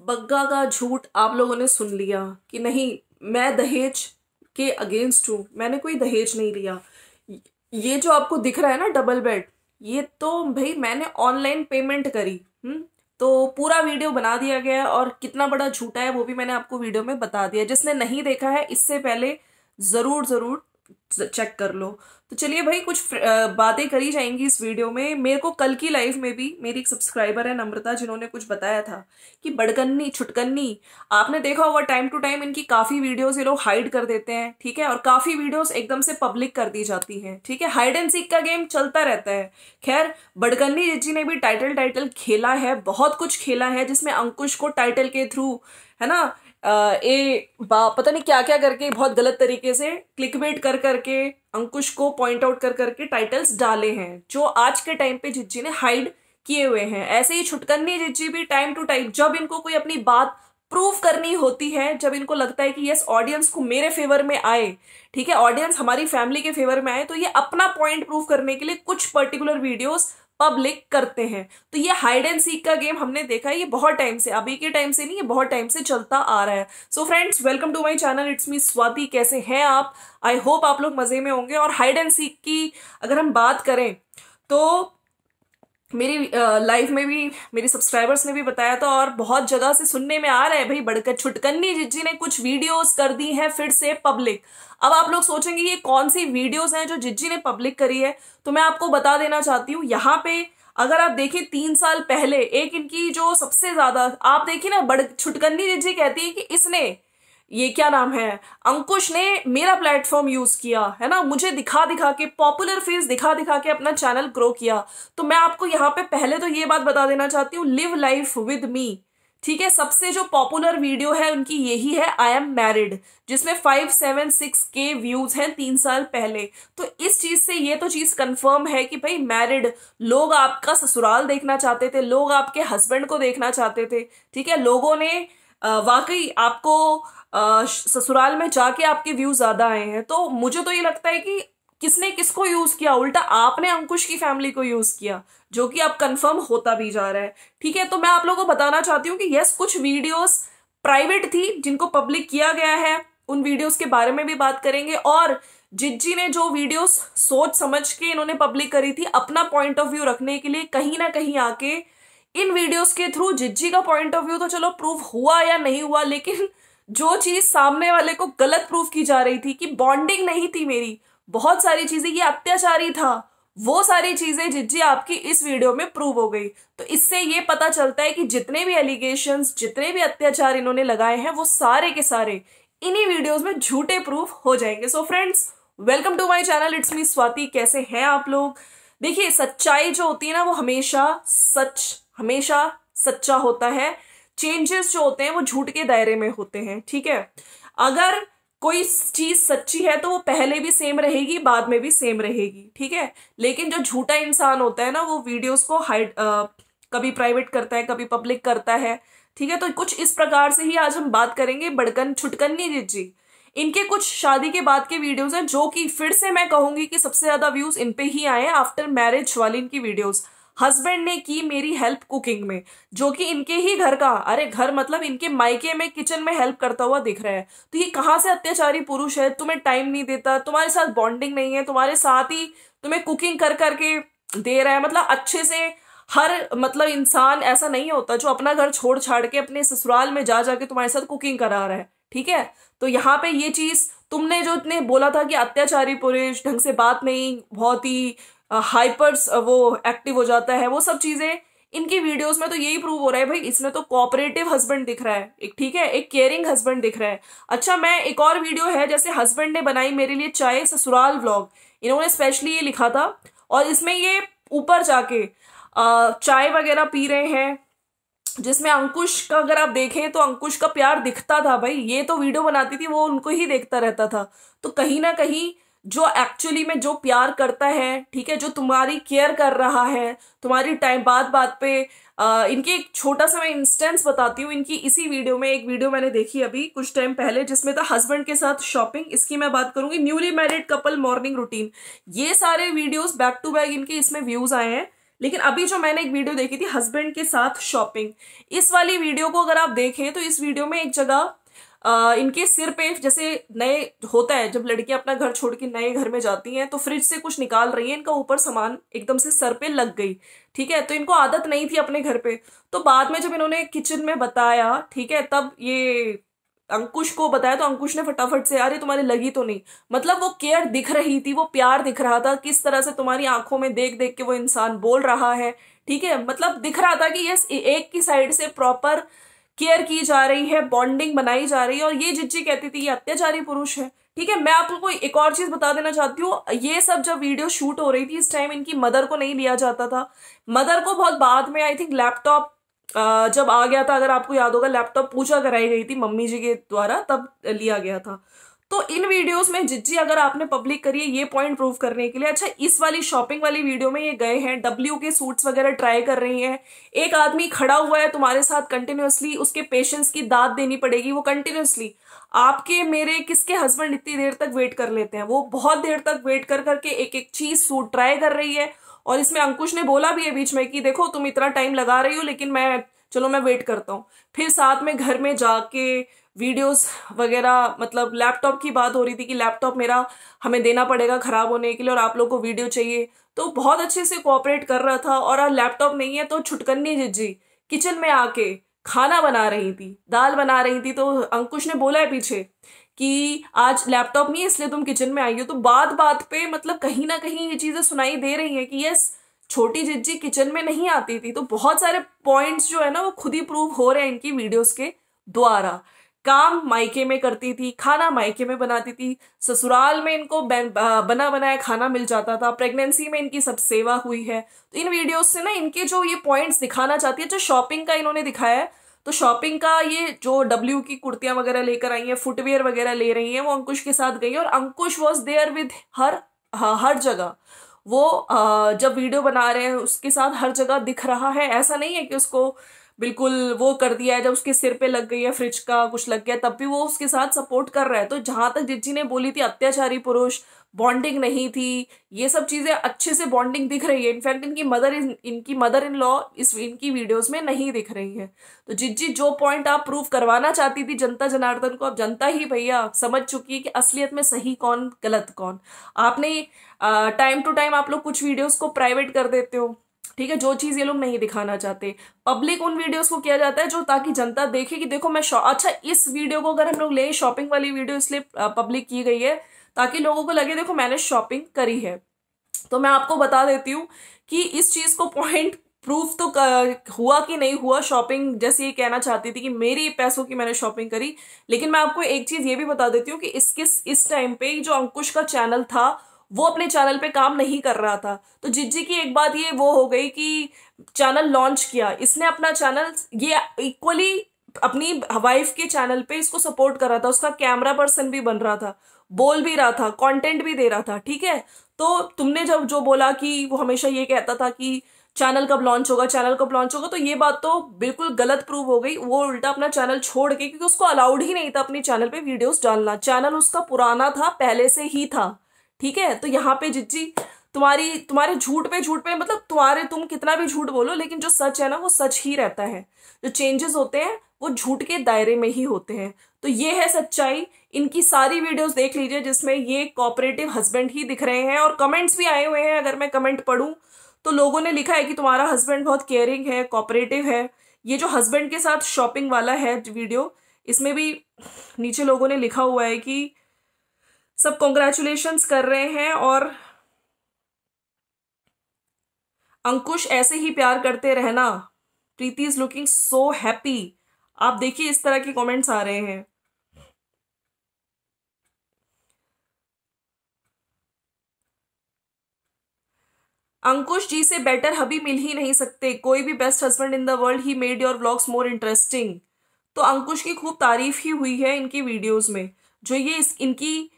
बग्गा का झूठ आप लोगों ने सुन लिया कि नहीं, मैं दहेज के अगेंस्ट हूँ, मैंने कोई दहेज नहीं लिया। ये जो आपको दिख रहा है ना डबल बेड ये तो भाई मैंने ऑनलाइन पेमेंट करी हम्म तो पूरा वीडियो बना दिया गया और कितना बड़ा झूठा है वो भी मैंने आपको वीडियो में बता दिया। जिसने नहीं देखा है, इससे पहले ज़रूर ज़रूर चेक कर लो। तो चलिए भाई, कुछ बातें करी जाएँगी इस वीडियो में। मेरे को कल की लाइफ में भी मेरी एक सब्सक्राइबर है नम्रता, जिन्होंने कुछ बताया था कि बड़कन्नी, छुटकन्नी, आपने देखा होगा टाइम टू टाइम इनकी काफ़ी वीडियोस ये लोग हाइड कर देते हैं, ठीक है? और काफ़ी वीडियोस एकदम से पब्लिक कर दी जाती हैं, ठीक है? हाइड एंड सीक का गेम चलता रहता है। खैर, बड़कन्नी जी ने भी टाइटल टाइटल खेला है, बहुत कुछ खेला है, जिसमें अंकुश को टाइटल के थ्रू है ना? ए पता नहीं क्या क्या करके बहुत गलत तरीके से क्लिकबेट कर करके, अंकुश को पॉइंट आउट कर करके टाइटल्स डाले हैं, जो आज के टाइम पे जिज्जी ने हाइड किए हुए हैं। ऐसे ही छुटकन्नी जिज्जी भी टाइम टू टाइम जब इनको कोई अपनी बात प्रूव करनी होती है, जब इनको लगता है कि यस ऑडियंस को मेरे फेवर में आए, ठीक है? ऑडियंस हमारी फैमिली के फेवर में आए तो ये अपना पॉइंट प्रूव करने के लिए कुछ पर्टिकुलर वीडियोस पब्लिक करते हैं। तो ये हाइड एंड सीक का गेम हमने देखा है, ये बहुत टाइम से, अभी के टाइम से नहीं, ये बहुत टाइम से चलता आ रहा है। So friends welcome to my channel it's me Swati कैसे हैं आप? आई होप आप लोग मज़े में होंगे। और हाइड एंड सीक की अगर हम बात करें तो मेरी लाइफ में भी, मेरे सब्सक्राइबर्स ने भी बताया था और बहुत जगह से सुनने में आ रहा है, भाई बढ़कर छुटकन्नी जिज्जी ने कुछ वीडियोस कर दी हैं फिर से पब्लिक अब आप लोग सोचेंगे ये कौन सी वीडियोस हैं जो जिज्जी ने पब्लिक करी है? तो मैं आपको बता देना चाहती हूँ, यहाँ पे अगर आप देखें तीन साल पहले, एक इनकी जो सबसे ज़्यादा, आप देखिए ना बड़ छुटकन्नी जिज्जी कहती है कि इसने ये क्या नाम है? अंकुश ने मेरा प्लेटफॉर्म यूज़ किया, है ना? मुझे दिखा दिखा के पॉपुलर फेस दिखा दिखा के अपना चैनल ग्रो किया। तो मैं आपको यहाँ पे पहले तो ये बात बता देना चाहती हूँ लिव लाइफ विद मी ठीक है? सबसे जो पॉपुलर वीडियो है, उनकी यही है आई एम मैरिड जिसमें फाइव सेवन सिक्स के व्यूज़ हैं तीन साल पहले। तो इस चीज़ से ये तो चीज़ कंफर्म है कि भाई मैरिड लोग आपका ससुराल देखना चाहते थे, लोग आपके हस्बैंड को देखना चाहते थे। ठीक है? लोगों ने वाकई आपको ससुराल में जाके आपके व्यूज़ ज़्यादा आए हैं तो मुझे तो ये लगता है कि किसने किसको यूज़ किया? उल्टा आपने अंकुश की फैमिली को यूज़ किया, जो कि अब कंफर्म होता भी जा रहा है। ठीक है तो मैं आप लोगों को बताना चाहती हूँ कि यस कुछ वीडियोस प्राइवेट थी, जिनको पब्लिक किया गया है, उन वीडियोस के बारे में भी बात करेंगे, और जिज्जी ने जो वीडियोस सोच समझ के इन्होंने पब्लिक करी थी, अपना पॉइंट ऑफ़ व्यू रखने के लिए कहीं ना कहीं आके इन वीडियोस के थ्रू जिज्जी का पॉइंट ऑफ़ व्यू तो चलो प्रूव हुआ या नहीं हुआ, लेकिन जो चीज़ सामने वाले को गलत प्रूफ की जा रही थी कि बॉन्डिंग नहीं थी मेरी, बहुत सारी चीज़ें, ये अत्याचारी था, वो सारी चीज़ें जिज्जी आपकी इस वीडियो में प्रूव हो गई। तो इससे ये पता चलता है कि जितने भी एलिगेशन जितने भी अत्याचार इन्होंने लगाए हैं, वो सारे के सारे इन्हीं वीडियोस में झूठे प्रूफ हो जाएँगे। So friends welcome to my channel it's me Swati कैसे हैं आप लोग? देखिए, सच्चाई जो होती है ना, वो हमेशा सच, हमेशा सच्चा होता है। चेंजेस जो होते हैं, वो झूठ के दायरे में होते हैं, ठीक है? अगर कोई चीज़ सच्ची है तो वो पहले भी सेम रहेगी, बाद में भी सेम रहेगी, ठीक है? लेकिन जो झूठा इंसान होता है ना, वो वीडियोस को हाइड कभी प्राइवेट करता है, कभी पब्लिक करता है, ठीक है? तो कुछ इस प्रकार से ही आज हम बात करेंगे, बड़कन, छुटकन्नी जी इनके कुछ शादी के बाद के वीडियोस हैं, जो कि फिर से मैं कहूँगी कि सबसे ज़्यादा व्यूज़ इन पे ही आए आफ्टर मैरिज वाली इनकी वीडियोस हस्बैंड ने की मेरी हेल्प कुकिंग में, जो कि इनके ही घर का। अरे घर मतलब इनके मायके में किचन में हेल्प करता हुआ दिख रहा है। तो ये कहाँ से अत्याचारी पुरुष है? तुम्हें टाइम नहीं देता, तुम्हारे साथ बॉन्डिंग नहीं है, तुम्हारे साथ ही तुम्हें कुकिंग कर करके दे रहा है। मतलब अच्छे से हर मतलब इंसान ऐसा नहीं होता जो अपना घर छोड़ छाड़ के अपने ससुराल में जा जाके तुम्हारे साथ कुकिंग करा रहा है, ठीक है? तो यहाँ पे ये चीज़ तुमने जो इतने बोला था कि अत्याचारी पुरुष, ढंग से बात नहीं, बहुत ही हाइपर्स वो एक्टिव हो जाता है, वो सब चीज़ें, इनकी वीडियोस में तो यही प्रूव हो रहा है भाई, इसमें तो कोऑपरेटिव हस्बैंड दिख रहा है, एक ठीक है, एक केयरिंग हस्बैंड दिख रहा है। अच्छा मैं एक और वीडियो है, जैसे हस्बैंड ने बनाई मेरे लिए चाय ससुराल व्लॉग इन्होंने स्पेशली ये लिखा था, और इसमें ये ऊपर जाके चाय वगैरह पी रहे हैं, जिसमें अंकुश का अगर आप देखें तो अंकुश का प्यार दिखता था भाई, ये तो वीडियो बनाती थी, वो उनको ही देखता रहता था। तो कहीं ना कहीं जो एक्चुअली में जो प्यार करता है ठीक है जो तुम्हारी केयर कर रहा है तुम्हारी टाइम बात बात पे आ, इनके एक छोटा सा मैं इंस्टेंस बताती हूँ इनकी इसी वीडियो में एक वीडियो मैंने देखी अभी कुछ टाइम पहले जिसमें था हस्बैंड के साथ शॉपिंग इसकी मैं बात करूँगी newly married couple morning routine ये सारे वीडियोस बैक टू बैक इनके इसमें व्यूज़ आए हैं लेकिन अभी जो मैंने एक वीडियो देखी थी हस्बैंड के साथ शॉपिंग इस वाली वीडियो को अगर आप देखें तो इस वीडियो में एक जगह इनके सिर पे जैसे नए होता है, जब लड़कियाँ अपना घर छोड़ के नए घर में जाती हैं तो फ्रिज से कुछ निकाल रही है, इनका ऊपर सामान एकदम से सर पे लग गई, ठीक है? तो इनको आदत नहीं थी अपने घर पे। तो बाद में जब इन्होंने किचन में बताया, ठीक है, तब ये अंकुश को बताया तो अंकुश ने फटाफट से, अरे, तुम्हारी लगी तो नहीं। मतलब वो केयर दिख रही थी, वो प्यार दिख रहा था, किस तरह से तुम्हारी आँखों में देख देख के वो इंसान बोल रहा है, ठीक है? मतलब दिख रहा था कि यस एक की साइड से प्रॉपर केयर की जा रही है, बॉन्डिंग बनाई जा रही है और ये जिज्जी कहती थी, ये अत्याचारी पुरुष है। ठीक है, मैं आप लोग को एक और चीज़ बता देना चाहती हूँ। ये सब जब वीडियो शूट हो रही थी, इस टाइम इनकी मदर को नहीं लिया जाता था। मदर को बहुत बाद में आई थिंक लैपटॉप जब आ गया था, अगर आपको याद होगा लैपटॉप पूजा कराई गई थी मम्मी जी के द्वारा, तब लिया गया था। तो इन वीडियोस में जिज्जी अगर आपने पब्लिक करी है ये पॉइंट प्रूव करने के लिए अच्छा इस वाली शॉपिंग वाली वीडियो में ये गए हैं डब्ल्यू के सूट्स वगैरह ट्राई कर रही हैं, एक आदमी खड़ा हुआ है तुम्हारे साथ कंटिन्यूसली उसके पेशेंस की दाद देनी पड़ेगी, वो कंटिन्यूसली आपके, मेरे, किसके हस्बैंड इतनी देर तक वेट कर लेते हैं? वो बहुत देर तक वेट कर करके एक एक चीज़ सूट ट्राई कर रही है, और इसमें अंकुश ने बोला भी है बीच में कि देखो, तुम इतना टाइम लगा रही हो, लेकिन मैं, चलो मैं वेट करता हूँ। फिर साथ में घर में जाके वीडियोस वगैरह मतलब लैपटॉप की बात हो रही थी कि लैपटॉप मेरा हमें देना पड़ेगा ख़राब होने के लिए और आप लोग को वीडियो चाहिए। तो बहुत अच्छे से कोऑपरेट कर रहा था और आज लैपटॉप नहीं है तो छुटकन्नी जिज्जी किचन में आके खाना बना रही थी, दाल बना रही थी। तो अंकुश ने बोला है पीछे कि आज लैपटॉप नहीं है, इसलिए तुम किचन में आई हो। तो बात बात पे मतलब कहीं ना कहीं ये चीज़ें सुनाई दे रही हैं कि यस छोटी जिज्जी किचन में नहीं आती थी। तो बहुत सारे पॉइंट्स जो है ना, वो खुद ही प्रूव हो रहे हैं इनकी वीडियोस के द्वारा। काम मायके में करती थी, खाना मायके में बनाती थी। ससुराल में इनको बना बनाया खाना मिल जाता था। प्रेगनेंसी में इनकी सब सेवा हुई है। तो इन वीडियोस से ना इनके जो ये पॉइंट्स दिखाना चाहती है, जो शॉपिंग का इन्होंने दिखाया है तो शॉपिंग का ये जो डब्ल्यू की कुर्तियाँ वगैरह लेकर आई हैं, फुटवेयर वगैरह ले रही हैं, वो अंकुश के साथ गई और Ankush was there with her हर जगह। वो जब वीडियो बना रहे हैं, उसके साथ हर जगह दिख रहा है। ऐसा नहीं है कि उसको बिल्कुल वो कर दिया है, जब उसके सिर पे लग गई है फ्रिज का कुछ लग गया, तब भी वो उसके साथ सपोर्ट कर रहा है। तो जहाँ तक जिज्जी ने बोली थी, अत्याचारी पुरुष बॉन्डिंग नहीं थी, ये सब चीज़ें अच्छे से बॉन्डिंग दिख रही है। इनफैक्ट इनकी मदर इन इनकी मदर इन लॉ इस, इनकी वीडियोस में नहीं दिख रही है। तो जिज्जी, जो पॉइंट आप प्रूव करवाना चाहती थी जनता जनार्दन को, अब जनता ही भैया समझ चुकी है कि असलियत में सही कौन, गलत कौन। आपने टाइम टू टाइम आप लोग कुछ वीडियोस को प्राइवेट कर देते हो। ठीक है, जो चीज़ ये लोग नहीं दिखाना चाहते। पब्लिक उन वीडियोस को किया जाता है जो ताकि जनता देखे कि देखो मैं अच्छा इस वीडियो को अगर हम लोग ले शॉपिंग वाली वीडियो इसलिए पब्लिक की गई है, ताकि लोगों को लगे, देखो मैंने शॉपिंग करी है। तो मैं आपको बता देती हूँ कि इस चीज़ को पॉइंट प्रूफ तो हुआ कि नहीं हुआ शॉपिंग जैसे ये कहना चाहती थी कि मेरी पैसों की मैंने शॉपिंग करी। लेकिन मैं आपको एक चीज़ ये भी बता देती हूँ कि इसके इस टाइम पे जो अंकुश का चैनल था वो अपने चैनल पे काम नहीं कर रहा था। तो जिज्जी की एक बात ये वो हो गई कि चैनल लॉन्च किया। इसने अपना चैनल, ये इक्वली अपनी वाइफ के चैनल पे इसको सपोर्ट कर रहा था। उसका कैमरा पर्सन भी बन रहा था। बोल भी रहा था कंटेंट भी दे रहा था, ठीक है? तो तुमने जब जो बोला कि वो हमेशा ये कहता था कि चैनल कब लॉन्च होगा, चैनल कब लॉन्च होगा तो ये बात तो बिल्कुल गलत प्रूव हो गई। वो उल्टा अपना चैनल छोड़ के, क्योंकि उसको अलाउड ही नहीं था अपने चैनल पे वीडियोस डालना। चैनल उसका पुराना था, पहले से ही था। ठीक है? तो यहाँ पे जिज्जी, तुम्हारी, तुम्हारे झूठ पे झूठ पे मतलब तुम्हारे, तुम कितना भी झूठ बोलो, लेकिन जो सच है ना, वो सच ही रहता है। जो चेंजेस होते हैं, वो झूठ के दायरे में ही होते हैं। तो ये है सच्चाई। इनकी सारी वीडियोस देख लीजिए, जिसमें ये कॉपरेटिव हस्बैंड ही दिख रहे हैं, और कमेंट्स भी आए हुए हैं, अगर मैं कमेंट पढ़ूं। तो लोगों ने लिखा है कि तुम्हारा हस्बैंड बहुत केयरिंग है कॉपरेटिव है। ये जो हस्बैंड के साथ शॉपिंग वाला है वीडियो इसमें भी नीचे लोगों ने लिखा हुआ है कि सब कॉन्ग्रेचुलेशन कर रहे हैं और अंकुश ऐसे ही प्यार करते रहना। Preeti is looking so happy आप देखिए इस तरह के कमेंट्स आ रहे हैं। अंकुश जी से बेटर हबी मिल ही नहीं सकते। कोई भी best husband in the world he made your vlogs more interesting तो अंकुश की खूब तारीफ़ ही हुई है इनकी वीडियोस में। जो ये इस, इनकी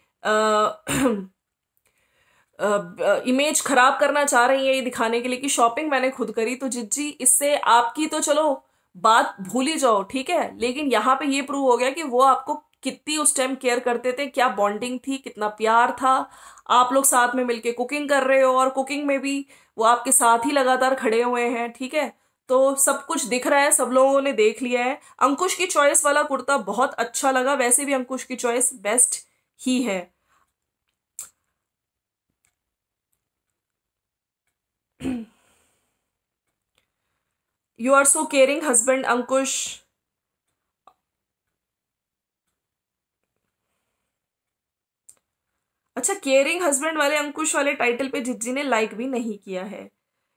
इमेज खराब करना चाह रही है ये दिखाने के लिए कि शॉपिंग मैंने खुद करी। तो जिज्जी इससे आपकी तो चलो बात भूल ही जाओ, ठीक है? लेकिन यहाँ पे ये प्रूव हो गया कि वो आपको कितनी उस टाइम केयर करते थे, क्या बॉन्डिंग थी, कितना प्यार था। आप लोग साथ में मिलके कुकिंग कर रहे हो और कुकिंग में भी वो आपके साथ ही लगातार खड़े हुए हैं, ठीक है? तो सब कुछ दिख रहा है, सब लोगों ने देख लिया है। अंकुश की चॉइस वाला कुर्ता बहुत अच्छा लगा, वैसे भी अंकुश की चॉइस बेस्ट ही है। You are so caring husband Ankush अच्छा केयरिंग हस्बैंड वाले अंकुश वाले टाइटल पे जिज्जी ने लाइक भी नहीं किया है।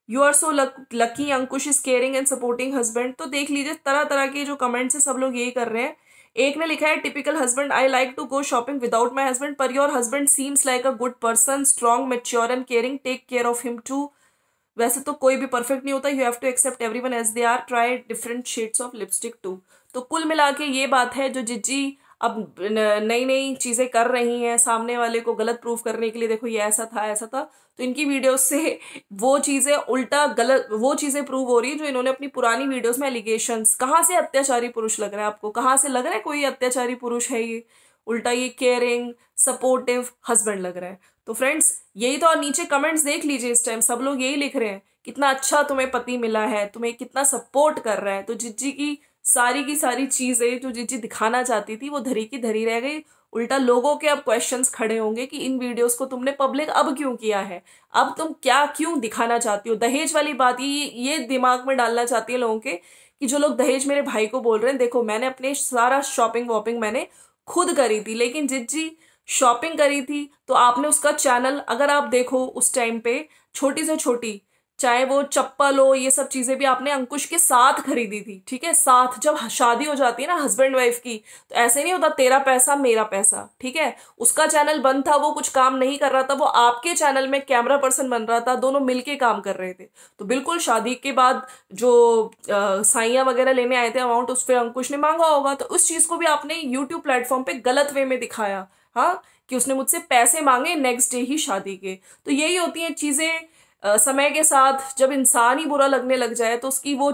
You are so lucky Ankush is caring and supporting husband तो देख लीजिए तरह तरह के जो कमेंट्स है, सब लोग यही कर रहे हैं। एक ने लिखा है typical husband I like to go shopping without my husband पर your husband seems like a good person strong mature and caring take care of him too वैसे तो कोई भी परफेक्ट नहीं होता you have to accept every one as they are try different shades of lipstick too तो कुल मिला के ये बात है जो जिज्जी अब नई नई चीज़ें कर रही हैं, सामने वाले को गलत प्रूफ करने के लिए देखो ये ऐसा था ऐसा था। तो इनकी वीडियोस से वो चीज़ें उल्टा गलत, वो चीज़ें प्रूव हो रही है जो इन्होंने अपनी पुरानी वीडियोस में एलिगेशंस कहाँ से अत्याचारी पुरुष लग रहा है आपको? कहाँ से लग रहा है कोई अत्याचारी पुरुष है ये? उल्टा ये केयरिंग सपोर्टिव हस्बैंड लग रहा है। तो फ्रेंड्स यही तो और नीचे कमेंट्स देख लीजिए इस टाइम सब लोग यही लिख रहे हैं, कितना अच्छा तुम्हें पति मिला है, तुम्हें कितना सपोर्ट कर रहा है। तो जिज्जी की सारी की सारी चीज़ें जो जिज्जी दिखाना चाहती थी, वो धरी की धरी रह गई। उल्टा लोगों के अब क्वेश्चंस खड़े होंगे कि इन वीडियोस को तुमने पब्लिक अब क्यों किया है? अब तुम क्या क्यों दिखाना चाहती हो? दहेज वाली बात, ये ये दिमाग में डालना चाहती है लोगों के कि जो लोग दहेज मेरे भाई को बोल रहे हैं, देखो मैंने अपने सारा शॉपिंग वॉपिंग मैंने खुद करी थी, लेकिन जिज्जी शॉपिंग करी थी तो आपने उसका चैनल अगर आप देखो उस टाइम पे, छोटी से छोटी चाहे वो चप्पल हो, ये सब चीज़ें भी आपने अंकुश के साथ खरीदी थी, ठीक है? साथ जब शादी हो जाती है ना हस्बैंड वाइफ की तो ऐसे नहीं होता तेरा पैसा, मेरा पैसा, ठीक है? उसका चैनल बंद था, वो कुछ काम नहीं कर रहा था, वो आपके चैनल में कैमरा पर्सन बन रहा था, दोनों मिलके काम कर रहे थे। तो बिल्कुल शादी के बाद जो साइया वगैरह लेने आए थे अमाउंट उस पर अंकुश ने मांगा होगा तो उस चीज़ को भी आपने यूट्यूब प्लेटफॉर्म पे गलत वे में दिखाया हाँ? कि उसने मुझसे पैसे मांगे नेक्स्ट डे ही शादी के। तो यही होती हैं चीज़ें समय के साथ जब इंसान ही बुरा लगने लग जाए तो उसकी वो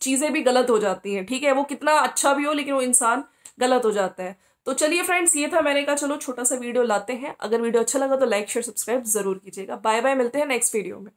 चीज़ें भी गलत हो जाती हैं, ठीक है? वो कितना अच्छा भी हो लेकिन वो इंसान गलत हो जाता है। तो चलिए फ्रेंड्स ये था मैंने कहा, चलो छोटा सा वीडियो लाते हैं। अगर वीडियो अच्छा लगा तो लाइक शेयर सब्सक्राइब ज़रूर कीजिएगा। बाय बाय मिलते हैं नेक्स्ट वीडियो में।